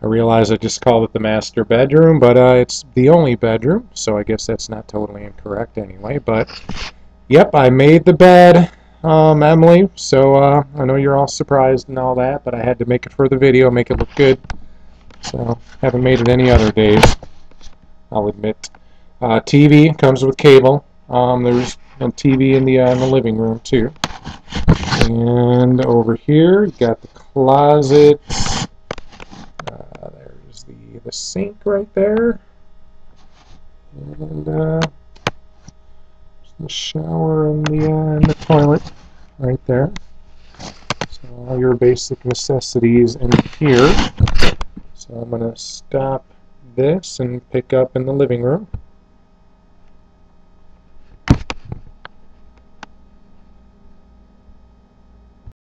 I realize I just called it the master bedroom, but uh, it's the only bedroom, so I guess that's not totally incorrect anyway. But, yep, I made the bed, um, Emily, so uh, I know you're all surprised and all that, but I had to make it for the video, make it look good. So, haven't made it any other days, I'll admit. Uh, TV comes with cable. Um, there's a TV in the, uh, in the living room, too. And over here, got the closet the sink right there. And uh, the shower and the, uh, and the toilet right there. So all your basic necessities in here. So I'm going to stop this and pick up in the living room.